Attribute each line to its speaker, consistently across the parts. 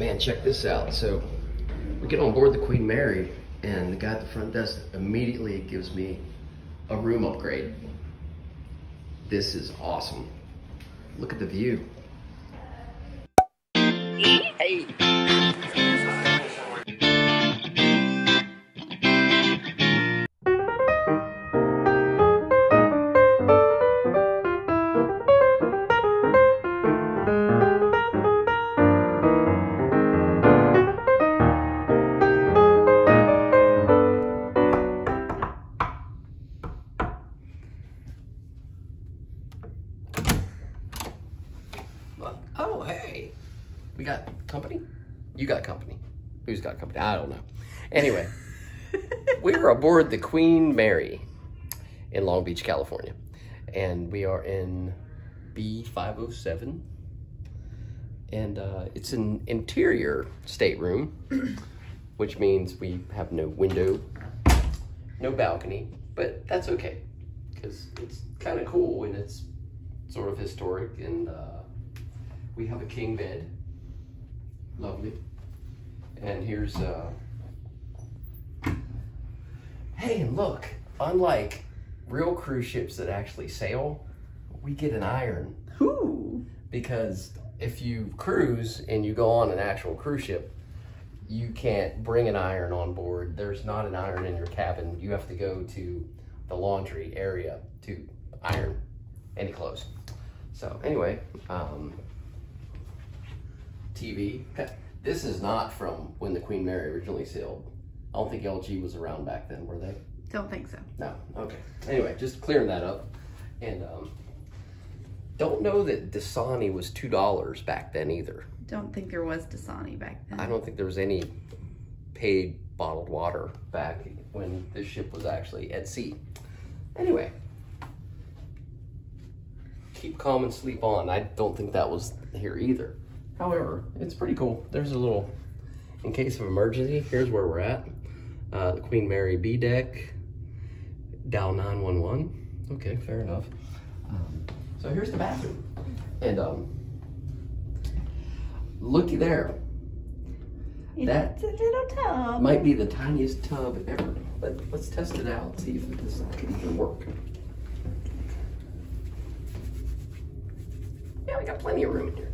Speaker 1: Man, check this out. So we get on board the Queen Mary, and the guy at the front desk immediately gives me a room upgrade. This is awesome. Look at the view. Hey. Oh, hey. We got company? You got company. Who's got company? I don't know. Anyway, we are aboard the Queen Mary in Long Beach, California. And we are in B507. And uh, it's an interior stateroom, which means we have no window, no balcony, but that's okay because it's kind of cool and it's sort of historic and uh, we have a king bed. Lovely. And here's uh Hey, look, unlike real cruise ships that actually sail, we get an iron
Speaker 2: Ooh.
Speaker 1: because if you cruise and you go on an actual cruise ship, you can't bring an iron on board. There's not an iron in your cabin. You have to go to the laundry area to iron any clothes. So anyway, um, TV. This is not from when the Queen Mary originally sailed. I don't think LG was around back then, were they?
Speaker 2: Don't think so.
Speaker 1: No. Okay. Anyway, just clearing that up. And um, don't know that Dasani was two dollars back then either.
Speaker 2: Don't think there was Dasani back then.
Speaker 1: I don't think there was any paid bottled water back when this ship was actually at sea. Anyway, keep calm and sleep on. I don't think that was here either. However, it's pretty cool. There's a little, in case of emergency, here's where we're at. Uh, the Queen Mary B deck, dial 911. Okay, fair enough. Um, so here's the bathroom. And um, looky there. That-
Speaker 2: it's a little tub.
Speaker 1: Might be the tiniest tub ever, but let's test it out, see if this can even work. Yeah, we got plenty of room in here.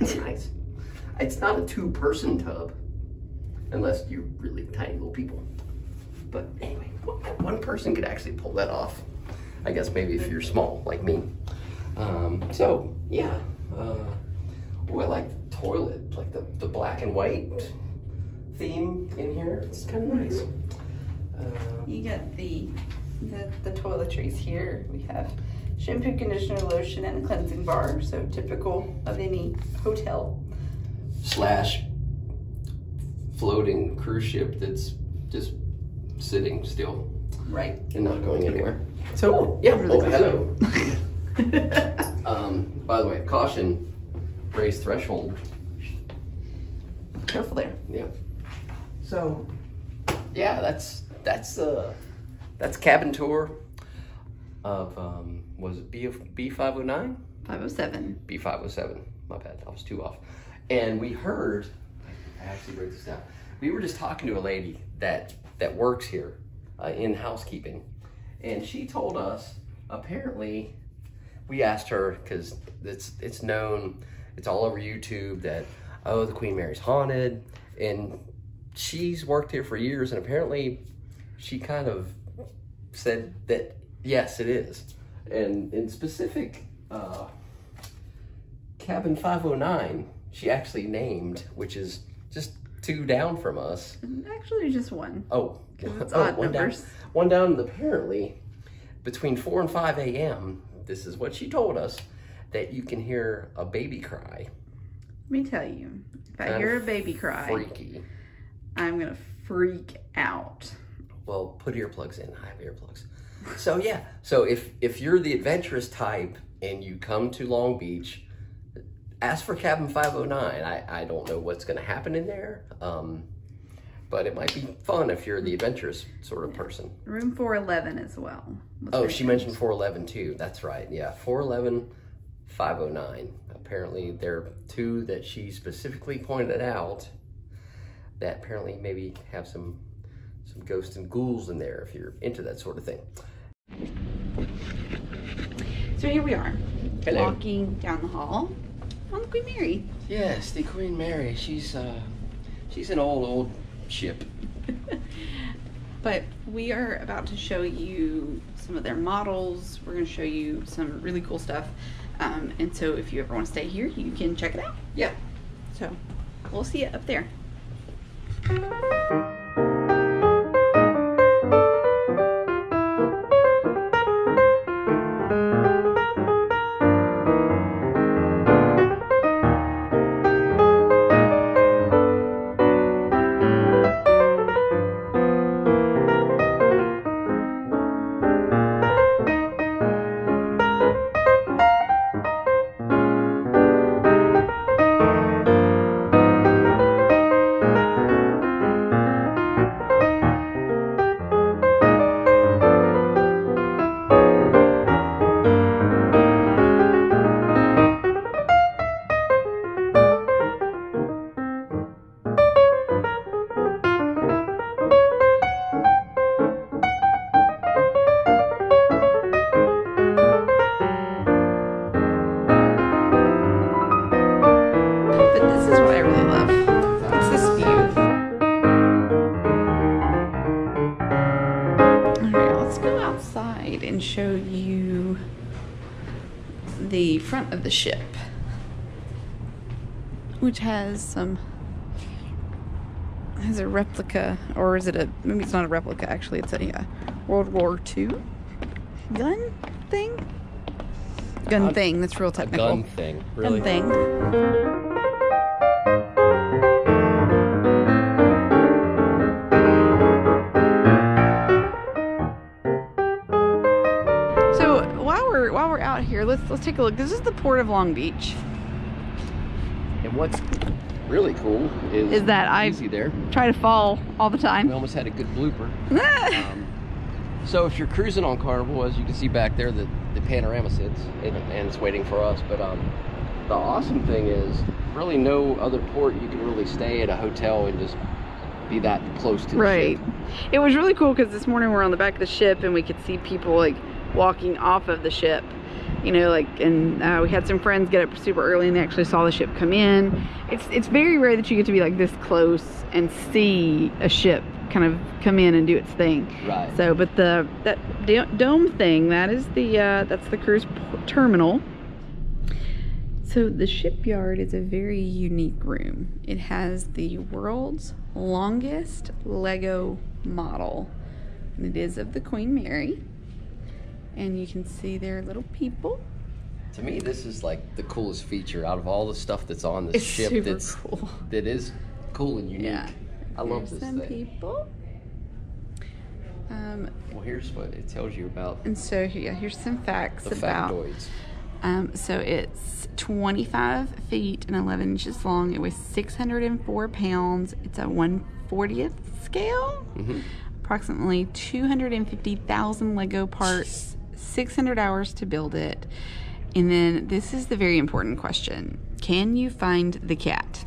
Speaker 1: Nice. It's not a two-person tub, unless you're really tiny little people. But anyway, one person could actually pull that off. I guess maybe if you're small, like me. Um, so, yeah. Uh, oh, I like the toilet, like the, the black and white theme in here. It's kind of nice. Uh,
Speaker 2: You got the, the the toiletries here. We have shampoo, conditioner, lotion, and a cleansing bar. So typical of any hotel.
Speaker 1: slash floating cruise ship that's just sitting still
Speaker 2: Right.
Speaker 1: and not going anywhere. So yeah, oh, hello. um, by the way, caution, raise threshold.
Speaker 2: Careful there.
Speaker 1: Yeah. So yeah, that's that's uh that's cabin tour of um was it B B five oh nine?
Speaker 2: 507.
Speaker 1: B507. My bad, I was two off. And we heard, I actually wrote this down. We were just talking to a lady that that works here uh, in housekeeping, and she told us apparently we asked her because it's it's known, it's all over YouTube that oh the Queen Mary's haunted, and she's worked here for years, and apparently she kind of said that yes it is, and in specific. Uh, cabin 509 she actually named which is just two down from us
Speaker 2: Actually, just one.
Speaker 1: oh,
Speaker 2: it's
Speaker 1: oh,
Speaker 2: odd
Speaker 1: one down
Speaker 2: numbers.
Speaker 1: one down apparently between 4 and 5 a.m this is what she told us that you can hear a baby cry
Speaker 2: Let me tell you, if I hear a baby cry,
Speaker 1: freaky
Speaker 2: I'm gonna freak out.
Speaker 1: Well put earplugs in i have earplugs so yeah so if if you're the adventurous type and you come to long beach ask for cabin 509 i i don't know what's going to happen in there um but it might be fun if you're the adventurous sort of person
Speaker 2: Room 411 as well.
Speaker 1: oh she
Speaker 2: mentioned.
Speaker 1: mentioned 411 too that's right yeah 411 509. Apparently, there are two that she specifically pointed out that apparently maybe have some some ghosts and ghouls in there if you're into that sort of thing.
Speaker 2: So here we are,
Speaker 1: Hello.
Speaker 2: walking down the hall on the Queen Mary.
Speaker 1: Yes, the Queen Mary. She's uh, she's an old old ship.
Speaker 2: But we are about to show you some of their models. We're going to show you some really cool stuff. Um, and so if you ever want to stay here, you can check it out.
Speaker 1: Yeah.
Speaker 2: So we'll see you up there. Show you the front of the ship. Which has some has a replica or is it a maybe it's not a replica actually it's a uh, World War II gun thing? Gun
Speaker 1: Gun-
Speaker 2: thing, that's real technical.
Speaker 1: gun thing. Really?
Speaker 2: Gun thing. Let's let's take a look. This is the port of Long Beach.
Speaker 1: And what's really cool is,
Speaker 2: Is that I-
Speaker 1: there.
Speaker 2: Try to fall all the time.
Speaker 1: We almost had a good blooper. Um, so if you're cruising on Carnival, as you can see back there, the, the panorama sits and, and it's waiting for us. But um, the awesome thing is, really no other port you can really stay at a hotel and just be that close to the
Speaker 2: Right.
Speaker 1: ship.
Speaker 2: It was really cool because this morning we're on the back of the ship and we could see people like walking off of the ship. You know, like, and uh, we had some friends get up super early and they actually saw the ship come in. It's it's very rare that you get to be like this close and see a ship kind of come in and do its thing.
Speaker 1: Right.
Speaker 2: So, but the that dome thing that is the uh, that's the cruise terminal. So the shipyard is a very unique room. It has the world's longest Lego model, and it is of the Queen Mary. And you can see their little people.
Speaker 1: To me, this is like the coolest feature out of all the stuff that's on this
Speaker 2: It's
Speaker 1: ship.
Speaker 2: super
Speaker 1: that's
Speaker 2: cool.
Speaker 1: that is cool and unique.
Speaker 2: Yeah.
Speaker 1: I love this
Speaker 2: some
Speaker 1: thing.
Speaker 2: people. Um,
Speaker 1: Well, here's what it tells you about
Speaker 2: and so yeah, here's some facts
Speaker 1: the
Speaker 2: about
Speaker 1: factoids.
Speaker 2: Um, so it's 25 feet and 11 inches long. It weighs 604 pounds. It's a 140th scale.
Speaker 1: Mhm.
Speaker 2: Approximately 250,000 Lego parts, 600 hours to build it. And then this is the very important question Can you find the cat?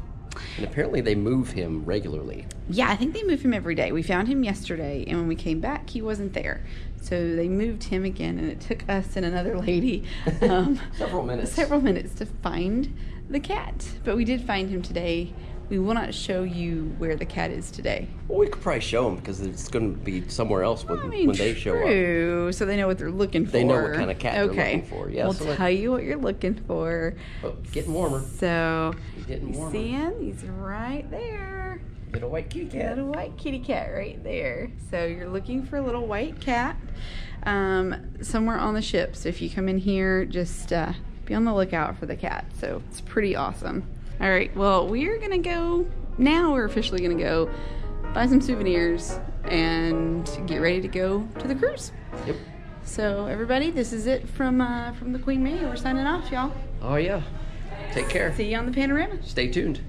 Speaker 1: And apparently, they move him regularly.
Speaker 2: Yeah, I think they move him every day. We found him yesterday, and when we came back, he wasn't there. So they moved him again, and it took us and another lady um,
Speaker 1: Several minutes.
Speaker 2: several minutes to find the cat. But we did find him today. We will not show you where the cat is today.
Speaker 1: Well, we could probably show them because it's going to be somewhere else when,
Speaker 2: I mean,
Speaker 1: when they show up.
Speaker 2: true. So they know what they're looking for.
Speaker 1: They know what kind of cat they're
Speaker 2: okay.
Speaker 1: looking for. Yeah,
Speaker 2: we'll
Speaker 1: so
Speaker 2: tell you what you're looking for.
Speaker 1: It's getting warmer.
Speaker 2: So
Speaker 1: It's getting
Speaker 2: you
Speaker 1: warmer.
Speaker 2: see him? He's right there.
Speaker 1: Little white kitty cat.
Speaker 2: Little white kitty cat right there. So you're looking for a little white cat um, somewhere on the ship. So if you come in here, just uh, be on the lookout for the cat. So it's pretty awesome. All right. Well, we're gonna go now. We're officially gonna go buy some souvenirs and get ready to go to the cruise.
Speaker 1: Yep.
Speaker 2: So everybody, this is it from uh, from the Queen Mary. We're signing off, y'all.
Speaker 1: Oh, yeah. Take care.
Speaker 2: See you on the panorama.
Speaker 1: Stay tuned.